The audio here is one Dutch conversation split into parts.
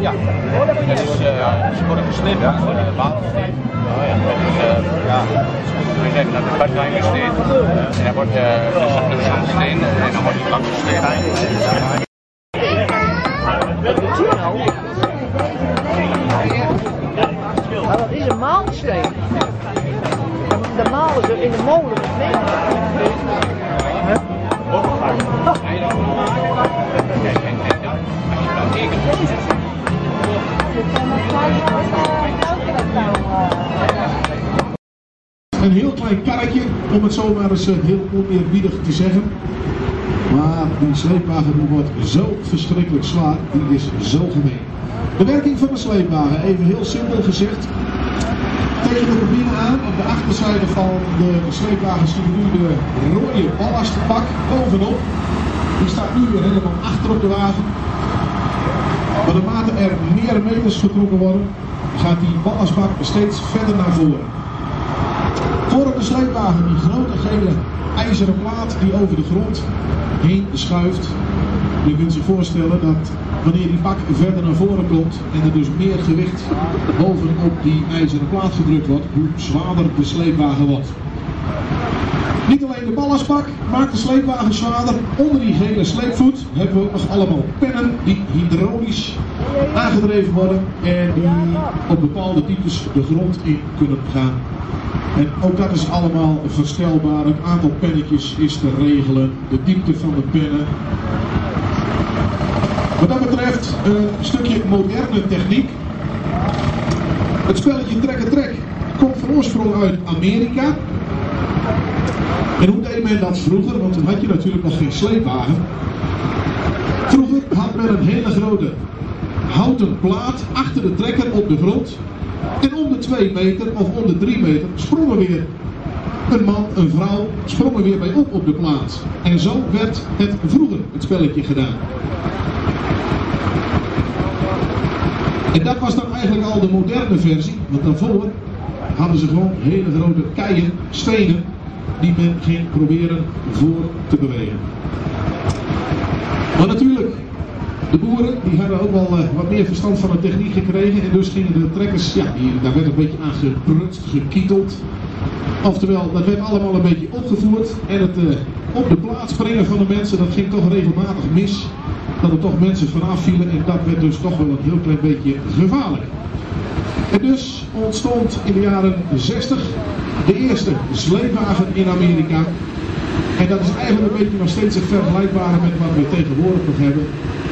Ja, dat is, uh, ze worden geslipt ja. voor de. Dus, uh, ja, we zeggen dat de partij besteedt. En dan wordt uh, de zandsteen en dan wordt die langs gesleept. Maar dat is een maalsteen. De malen ze in de molen Een heel klein karretje, om het zo maar eens heel oneerbiedig te zeggen. Maar die sleepwagen wordt zo verschrikkelijk zwaar, die is zo gemeen. De werking van de sleepwagen, even heel simpel gezegd. Tegen de cabine aan, op de achterzijde van de sleepwagen zie je nu de rode ballastbak bovenop. Die staat nu weer helemaal achter op de wagen. Maar naarmate er meer meters getrokken worden, gaat die ballastbak steeds verder naar voren. Voor de sleepwagen die grote gele ijzeren plaat die over de grond heen schuift. Je kunt je voorstellen dat wanneer die bak verder naar voren komt en er dus meer gewicht bovenop die ijzeren plaat gedrukt wordt, hoe zwaarder de sleepwagen wordt. Niet alleen de ballastbak maakt de sleepwagen zwaarder. Onder die gele sleepvoet hebben we nog allemaal pennen die hydraulisch aangedreven worden en die op bepaalde types de grond in kunnen gaan. En ook dat is allemaal verstelbaar. Het aantal pennetjes is te regelen, de diepte van de pennen. Wat dat betreft een stukje moderne techniek. Het spelletje trek-en-trek komt van oorsprong uit Amerika. En hoe deed men dat vroeger? Want toen had je natuurlijk nog geen sleepwagen. Vroeger had men een hele grote houten plaat achter de trekker op de grond. En om de 2 meter of om de 3 meter sprongen weer een man, een vrouw, sprongen weer bij op op de plaats. En zo werd het vroeger, het spelletje, gedaan. En dat was dan eigenlijk al de moderne versie, want daarvoor hadden ze gewoon hele grote keien, stenen, die men ging proberen voor te bewegen. Maar natuurlijk, de boeren die hadden ook wel uh, wat meer verstand van de techniek gekregen en dus gingen de trekkers, ja, daar werd een beetje aan geprutst, gekieteld. Oftewel, dat werd allemaal een beetje opgevoerd en het uh, op de plaats brengen van de mensen, dat ging toch regelmatig mis. Dat er toch mensen vanaf vielen en dat werd dus toch wel een heel klein beetje gevaarlijk. En dus ontstond in de jaren 60 de eerste sleepwagen in Amerika. En dat is eigenlijk een beetje nog steeds het vergelijkbare met wat we tegenwoordig nog hebben.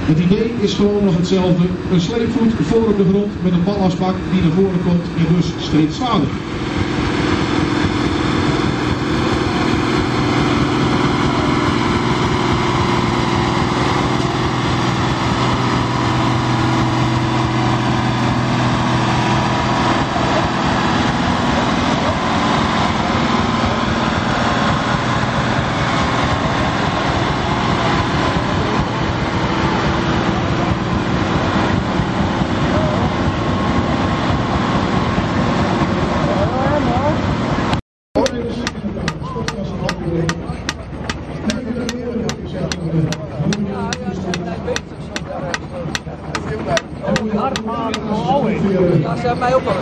Het idee is gewoon nog hetzelfde. Een sleepvoet voor op de grond met een ballastbak die naar voren komt en dus steeds zwaarder. Ja,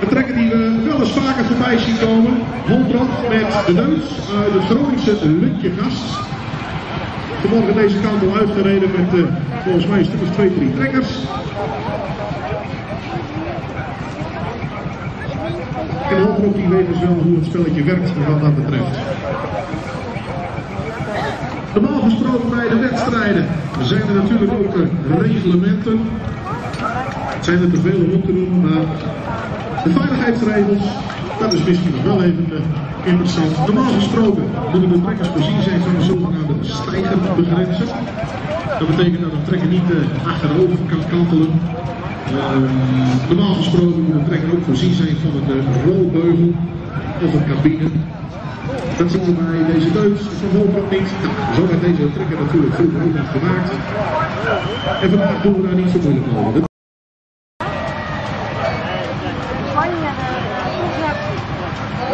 Een trekker die we wel eens vaker voorbij zien komen. Holbrand met de neus uit het Groningse Lutje Gast. Vanmorgen deze kant al uitgereden met uh, volgens mij een stuk of twee, drie trekkers. En Holbrand die weet dus wel hoe het spelletje werkt wat dat betreft. Normaal gesproken bij de wedstrijden zijn er natuurlijk ook reglementen. Zijn er te veel om op te noemen, maar de veiligheidsregels Dat is misschien nog wel even uh, interessant. Normaal gesproken moeten de trekkers voorzien zijn van een zogenaamde stijgerbegrenzer. Dat betekent dat een trekker niet uh, achterover kan kantelen. Uh, normaal gesproken moet een trekker ook voorzien zijn van een uh, rolbeugel of een cabine. Dat zien bij deze deus ook niet. Zo werd deze trekker natuurlijk vroeger ook nog gemaakt. En vandaag doen we daar niet zo moeilijk over.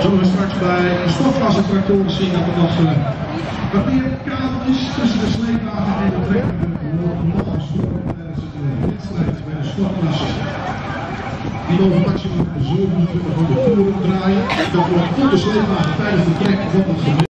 Zullen we bij stofklasse tractoren zien dat er nog kabel is tussen de sleepwagen en de trekker. Nog een stuk tijdens de wedstrijd bij de stofklasse. Die mogen maximum 27 van de voeren draaien. Dat wordt op de sleepwagen tijdens de trek van het gebied.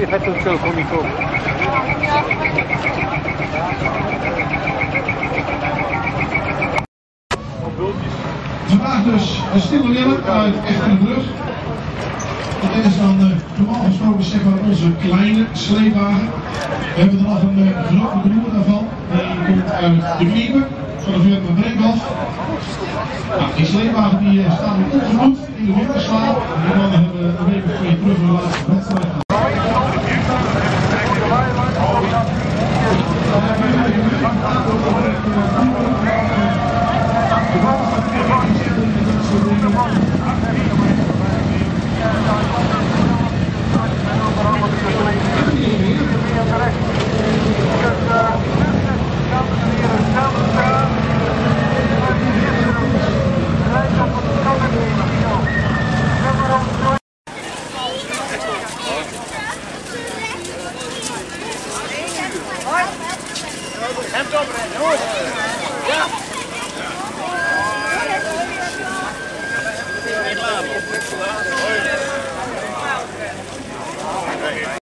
Solo comico. Vandaag dus een stille Willem uit Echterbrug. Dit is dan uh, normaal gesproken zeg maar onze kleine sleepwagen. We hebben er nog een uh, grote broer daarvan. Die komt uit de Kniepen, van de firma Brenkhoff. Nou, die sleepwagen die uh, staat ongemoed in de winterslaap. Die mannen hebben een week of twee terug hun Hemd opbrengen, hoor. Ja.